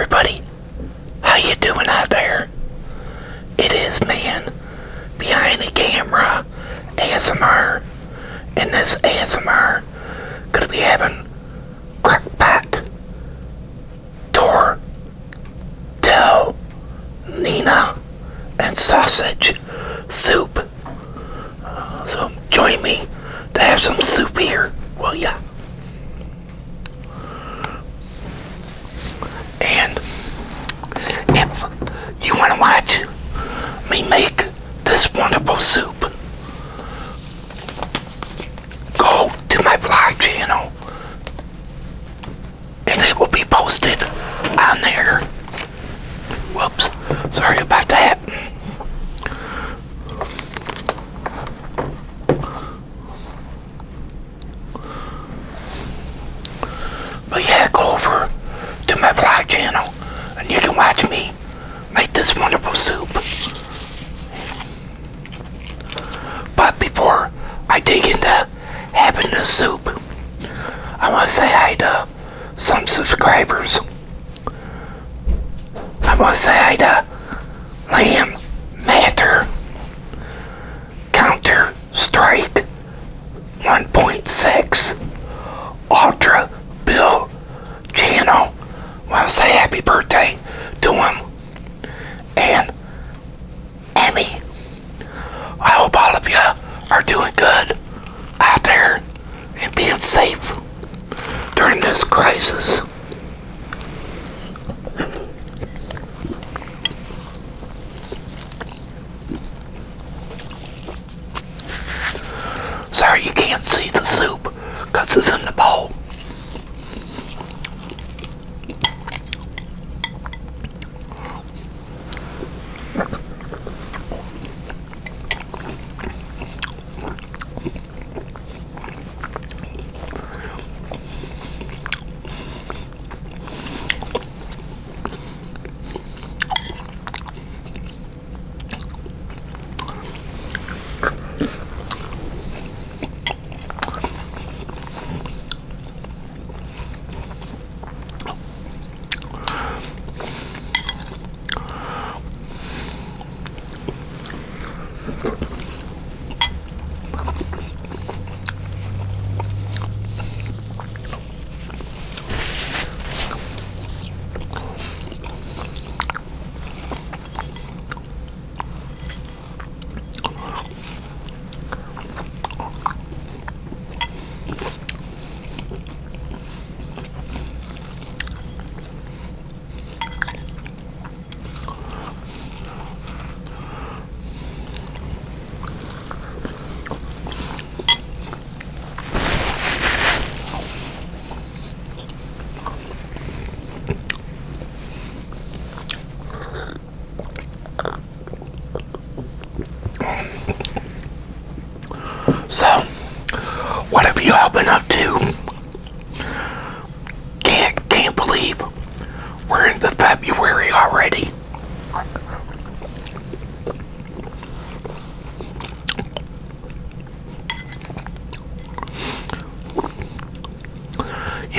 everybody. How you doing out there? It is man behind the camera ASMR. In this ASMR, gonna be having Crock-Pot Del Nina and sausage soup. Uh, so join me to have some soup here, will ya? And if you want to watch me make this wonderful soup, go to my vlog channel and it will be posted on there. Whoops, sorry about that. But yeah, go over to my vlog channel and you can watch me make this wonderful soup. But before I dig into having the soup, I want to say hi to some subscribers. I want to say hi to Liam Matter, Counter Strike 1.6, Ultra Bill Channel. I want to say happy birthday to him. And Emmy, I hope all of you are doing good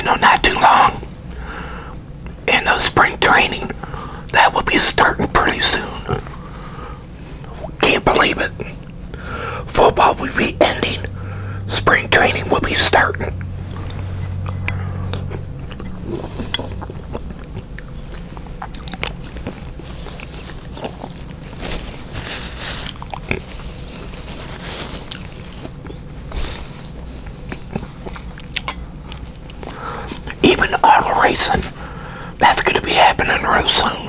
know, not too long. And the spring training that will be starting pretty soon. Can't believe it. Football will be ending. Spring training will be starting. Racing, that's going to be happening real soon.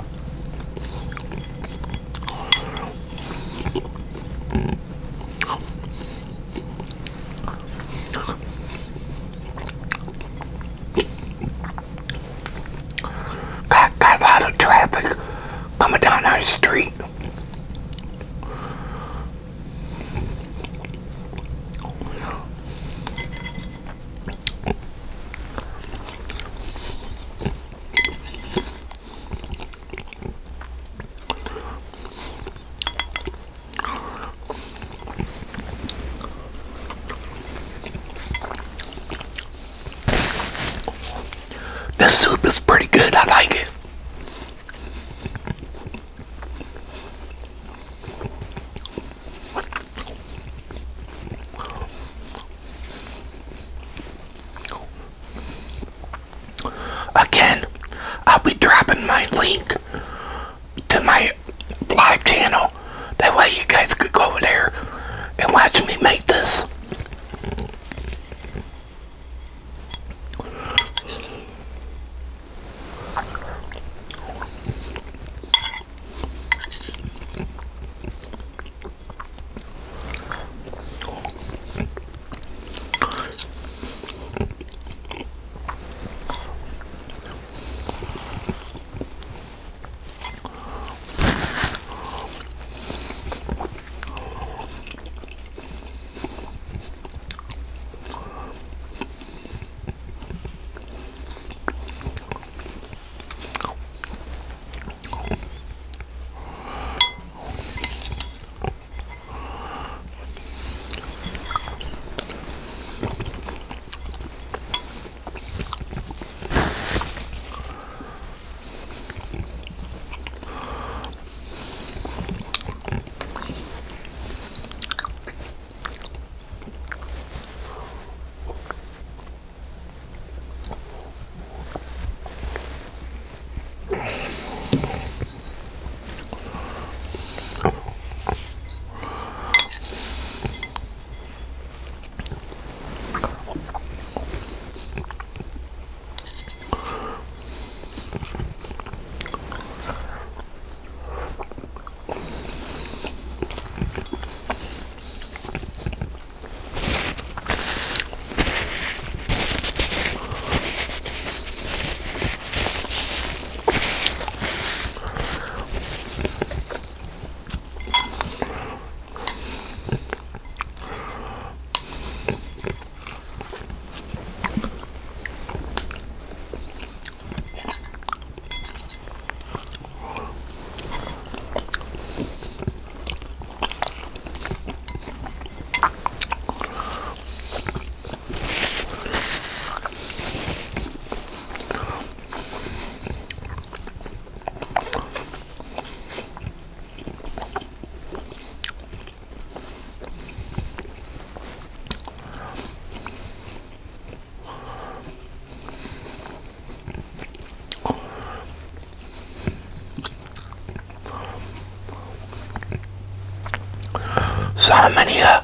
How many, uh,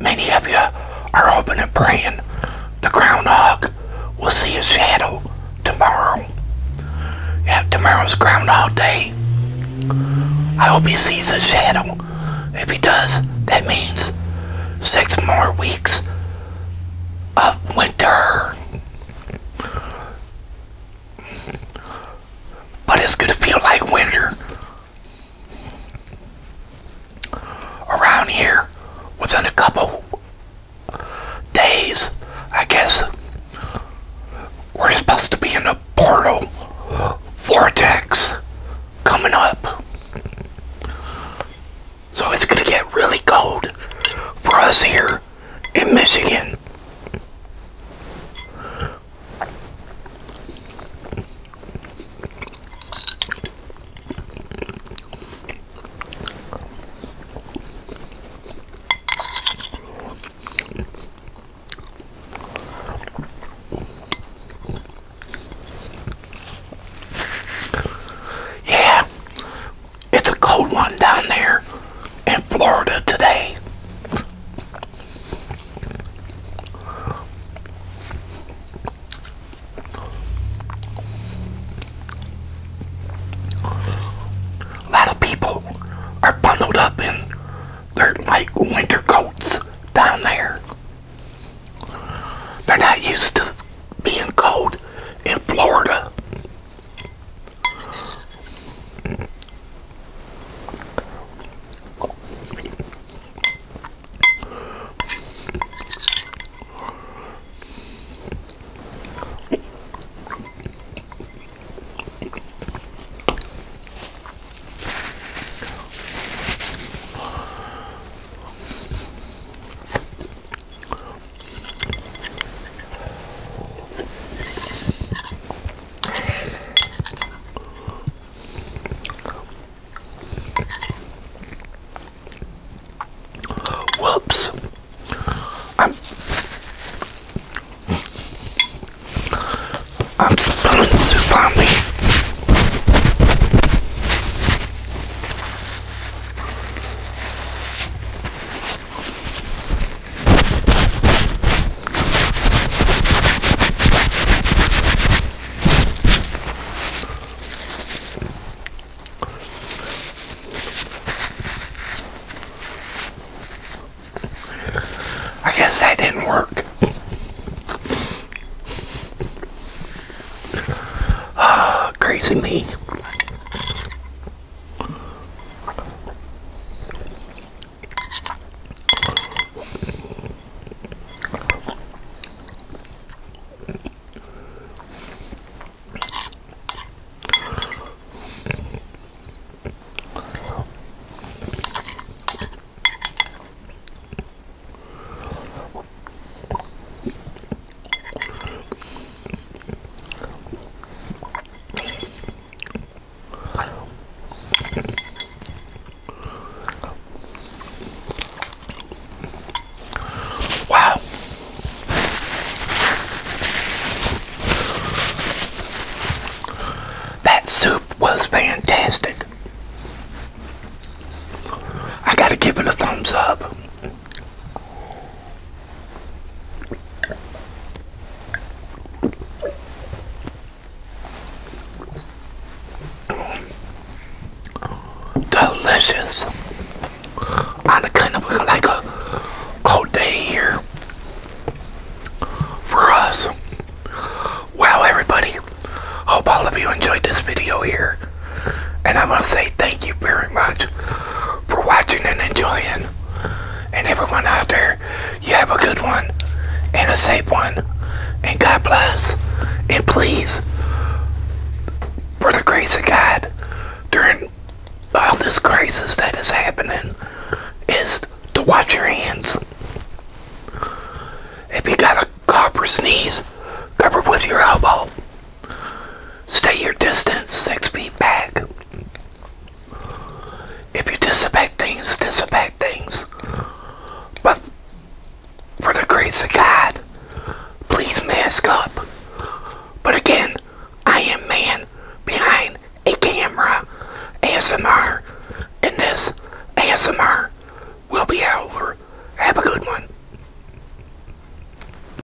many of you are hoping and praying the groundhog will see a shadow tomorrow. Yeah, tomorrow's groundhog day. I hope he sees a shadow. If he does, that means six more weeks of winter. But it's gonna feel like winter around here within a couple days. I guess we're supposed to be in a polar vortex coming up. So it's gonna get really cold for us here in Michigan. Yeah, it's a cold one down there in Florida today. A lot of people are bundled up in their like winter coats down there. They're not used to being cold in Florida. Whoops. I'm I'm I guess that didn't work. Me. everyone out there, you have a good one and a safe one. And God bless. And please, for the grace of God, during all this crisis that is happening, is to watch your hands. If you got a cough or sneeze, cover with your elbow. Stay your distance, six feet back.